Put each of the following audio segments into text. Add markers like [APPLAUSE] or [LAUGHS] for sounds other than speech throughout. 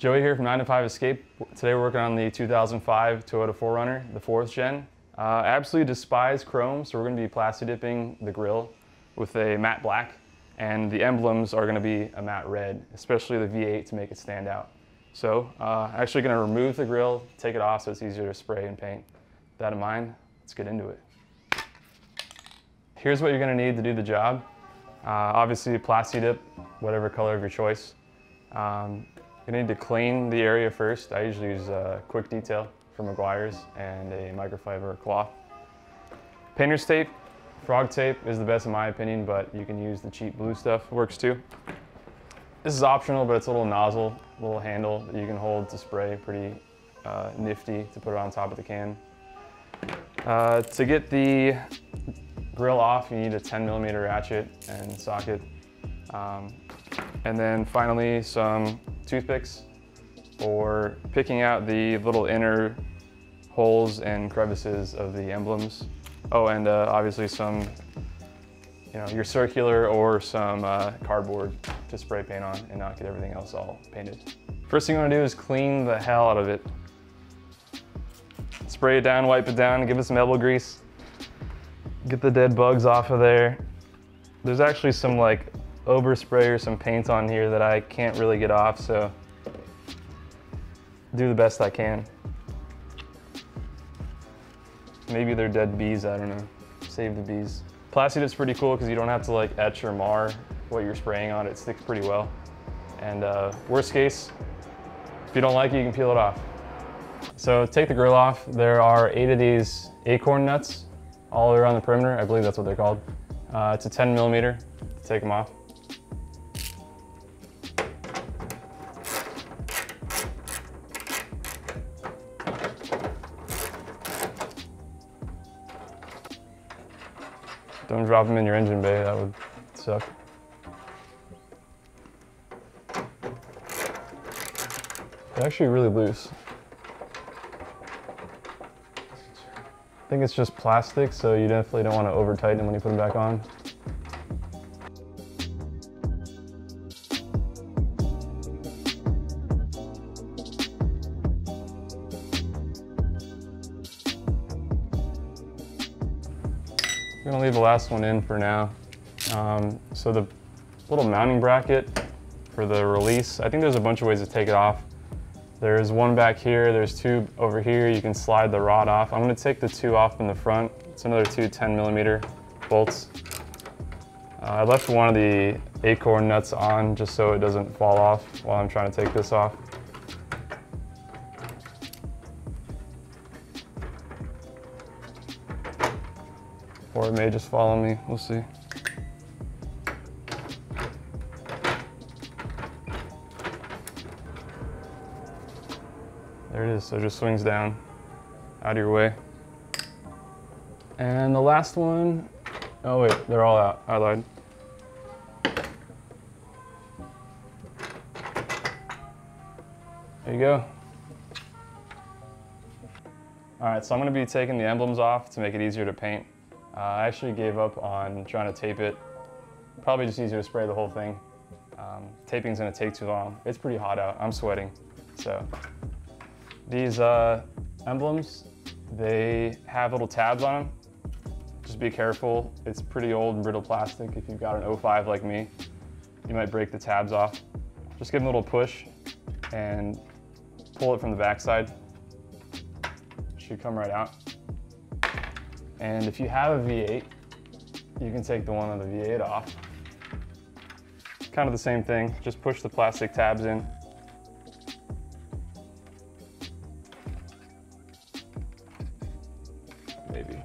Joey here from 9 to 5 Escape. Today we're working on the 2005 Toyota 4Runner, the fourth gen. Uh, I absolutely despise chrome, so we're going to be plasti dipping the grill with a matte black, and the emblems are going to be a matte red, especially the V8 to make it stand out. So uh, I'm actually going to remove the grill, take it off so it's easier to spray and paint. With that in mind, let's get into it. Here's what you're going to need to do the job. Uh, obviously, plasti dip, whatever color of your choice. Um, you need to clean the area first. I usually use a quick detail from Meguiar's and a microfiber cloth. Painter's tape, frog tape is the best in my opinion, but you can use the cheap blue stuff, works too. This is optional, but it's a little nozzle, little handle that you can hold to spray, pretty uh, nifty to put it on top of the can. Uh, to get the grill off, you need a 10 millimeter ratchet and socket. Um, and then finally some toothpicks or picking out the little inner holes and crevices of the emblems. Oh, and uh, obviously some, you know, your circular or some uh, cardboard to spray paint on and not get everything else all painted. First thing you wanna do is clean the hell out of it. Spray it down, wipe it down, give it some elbow grease. Get the dead bugs off of there. There's actually some like overspray or some paint on here that I can't really get off, so do the best I can. Maybe they're dead bees, I don't know. Save the bees. Plasti dip's pretty cool because you don't have to like etch or mar what you're spraying on. It sticks pretty well. And uh, worst case, if you don't like it, you can peel it off. So take the grill off. There are eight of these acorn nuts all around the perimeter. I believe that's what they're called. Uh, it's a 10 millimeter. Take them off. Don't drop them in your engine bay, that would suck. They're actually really loose. I think it's just plastic, so you definitely don't want to over tighten them when you put them back on. Gonna leave the last one in for now. Um, so the little mounting bracket for the release, I think there's a bunch of ways to take it off. There's one back here, there's two over here, you can slide the rod off. I'm gonna take the two off in the front. It's another two 10 millimeter bolts. Uh, I left one of the acorn nuts on just so it doesn't fall off while I'm trying to take this off. It may just follow me, we'll see. There it is, so it just swings down, out of your way. And the last one, oh wait, they're all out, I lied. There you go. All right, so I'm gonna be taking the emblems off to make it easier to paint. Uh, I actually gave up on trying to tape it. Probably just easier to spray the whole thing. Um, taping's gonna take too long. It's pretty hot out, I'm sweating. So these uh, emblems, they have little tabs on them. Just be careful. It's pretty old and brittle plastic. If you've got an 05 like me, you might break the tabs off. Just give them a little push and pull it from the backside. Should come right out. And if you have a V8, you can take the one on the V8 off. Kind of the same thing, just push the plastic tabs in. Maybe.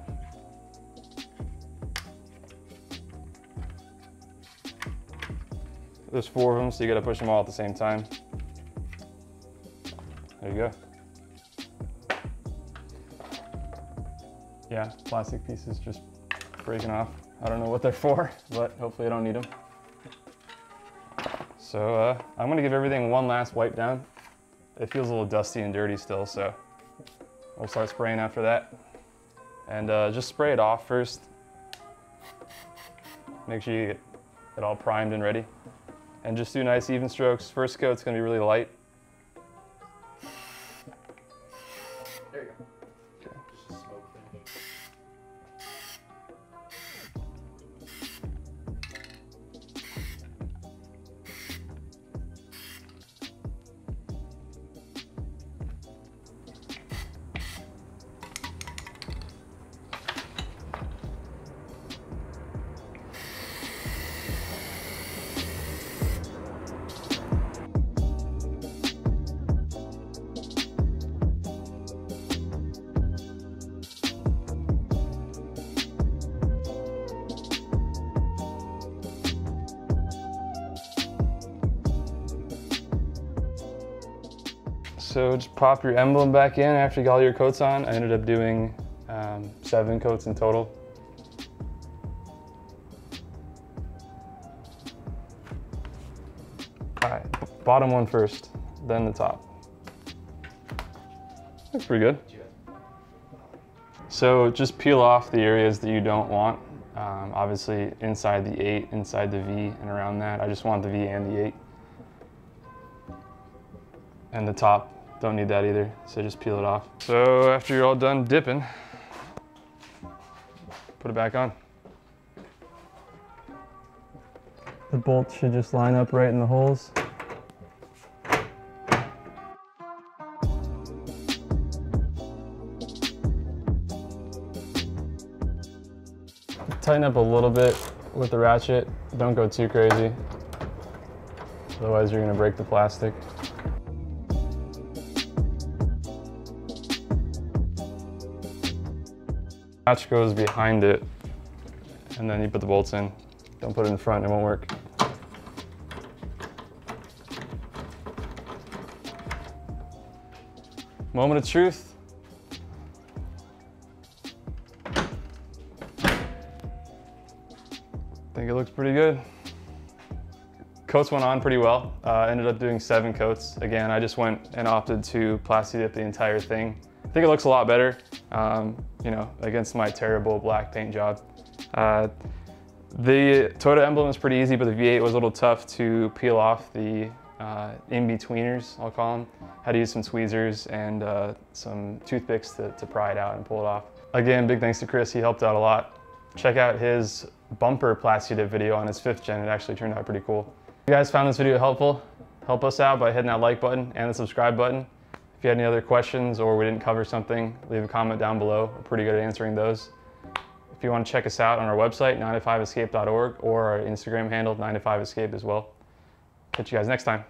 There's four of them, so you gotta push them all at the same time. There you go. Yeah, plastic pieces just breaking off. I don't know what they're for, but hopefully I don't need them. So uh, I'm gonna give everything one last wipe down. It feels a little dusty and dirty still, so we'll start spraying after that. And uh, just spray it off first. Make sure you get it all primed and ready. And just do nice even strokes. First coat's gonna be really light. There you go. Okay. So just pop your emblem back in after you got all your coats on. I ended up doing um, seven coats in total. All right, bottom one first, then the top. Looks pretty good. So just peel off the areas that you don't want. Um, obviously inside the eight, inside the V and around that. I just want the V and the eight. And the top, don't need that either. So just peel it off. So after you're all done dipping, put it back on. The bolts should just line up right in the holes. Tighten up a little bit with the ratchet. Don't go too crazy. Otherwise you're gonna break the plastic. Latch goes behind it and then you put the bolts in. Don't put it in front, it won't work. Moment of truth. I think it looks pretty good. Coats went on pretty well. Uh, ended up doing seven coats. Again, I just went and opted to plasti dip the entire thing. I think it looks a lot better, um, you know, against my terrible black paint job. Uh, the Toyota emblem is pretty easy, but the V8 was a little tough to peel off the uh, in-betweeners, I'll call them. Had to use some tweezers and uh, some toothpicks to, to pry it out and pull it off. Again, big thanks to Chris, he helped out a lot. Check out his bumper plasti dip video on his fifth gen. It actually turned out pretty cool. If you guys found this video helpful, help us out by hitting that like button and the subscribe button. If you had any other questions or we didn't cover something, leave a comment down below. We're pretty good at answering those. If you want to check us out on our website, 9to5escape.org, or our Instagram handle, 9to5escape as well. Catch you guys next time.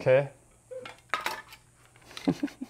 Okay. [LAUGHS]